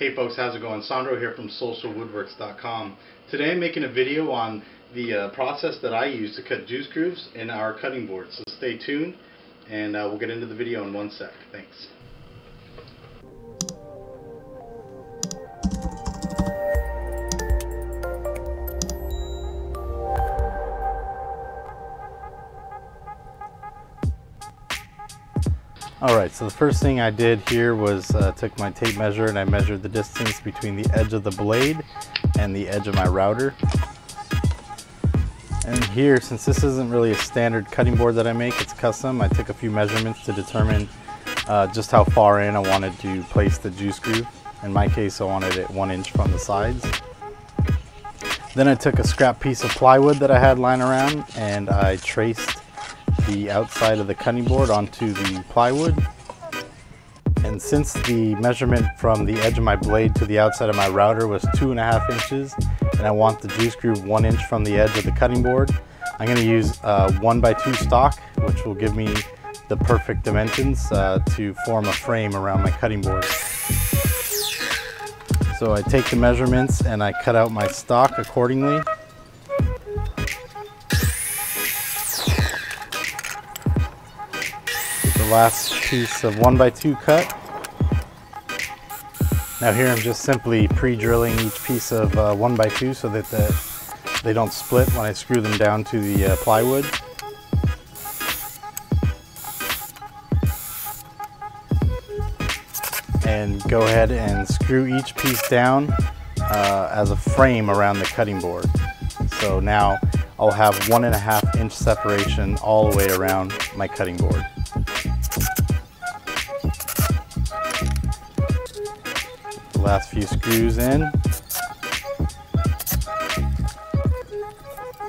Hey folks, how's it going? Sandro here from socialwoodworks.com. Today I'm making a video on the uh, process that I use to cut juice grooves in our cutting board. So stay tuned and uh, we'll get into the video in one sec. Thanks. Alright, so the first thing I did here was uh, took my tape measure and I measured the distance between the edge of the blade and the edge of my router. And here, since this isn't really a standard cutting board that I make, it's custom, I took a few measurements to determine uh, just how far in I wanted to place the juice groove. In my case, I wanted it one inch from the sides. Then I took a scrap piece of plywood that I had lying around and I traced the outside of the cutting board onto the plywood. And since the measurement from the edge of my blade to the outside of my router was two and a half inches, and I want the juice groove one inch from the edge of the cutting board, I'm gonna use a one by two stock, which will give me the perfect dimensions uh, to form a frame around my cutting board. So I take the measurements and I cut out my stock accordingly. Last piece of one by two cut. Now here I'm just simply pre-drilling each piece of uh, one by two so that the, they don't split when I screw them down to the uh, plywood. And go ahead and screw each piece down uh, as a frame around the cutting board. So now I'll have one and a half inch separation all the way around my cutting board. Last few screws in.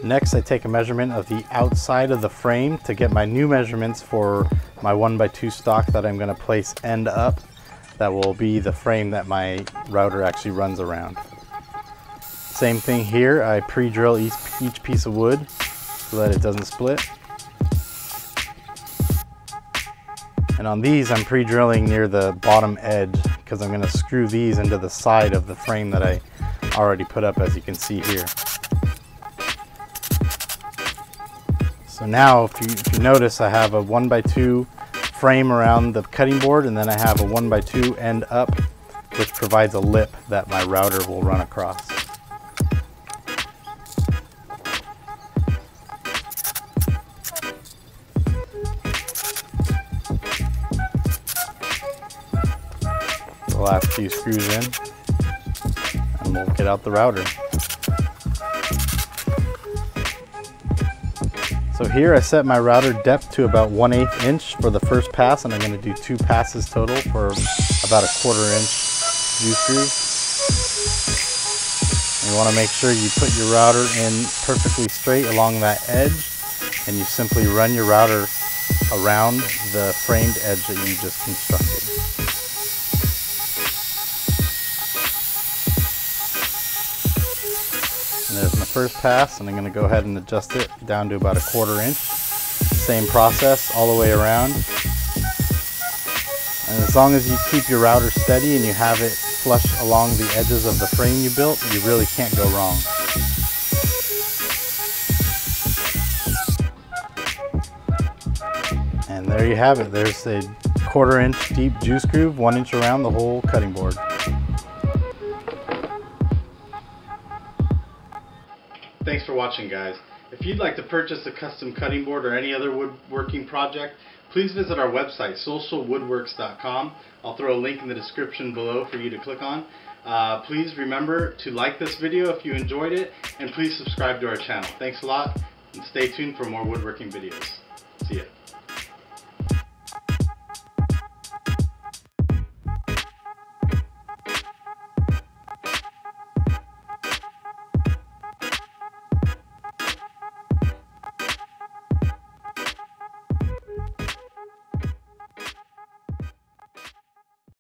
Next, I take a measurement of the outside of the frame to get my new measurements for my one by two stock that I'm gonna place end up. That will be the frame that my router actually runs around. Same thing here, I pre-drill each, each piece of wood so that it doesn't split. And on these, I'm pre-drilling near the bottom edge because I'm going to screw these into the side of the frame that I already put up as you can see here. So now if you, if you notice I have a 1 by 2 frame around the cutting board and then I have a 1 by 2 end up which provides a lip that my router will run across. Last few screws in and we'll get out the router. So here I set my router depth to about 1 8 inch for the first pass and I'm going to do two passes total for about a quarter inch juice groove. You want to make sure you put your router in perfectly straight along that edge and you simply run your router around the framed edge that you just constructed. And there's my first pass, and I'm going to go ahead and adjust it down to about a quarter inch. Same process all the way around. And as long as you keep your router steady and you have it flush along the edges of the frame you built, you really can't go wrong. And there you have it. There's a quarter inch deep juice groove, one inch around the whole cutting board. Thanks for watching guys. If you'd like to purchase a custom cutting board or any other woodworking project, please visit our website, socialwoodworks.com. I'll throw a link in the description below for you to click on. Uh, please remember to like this video if you enjoyed it, and please subscribe to our channel. Thanks a lot, and stay tuned for more woodworking videos.